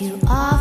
you are.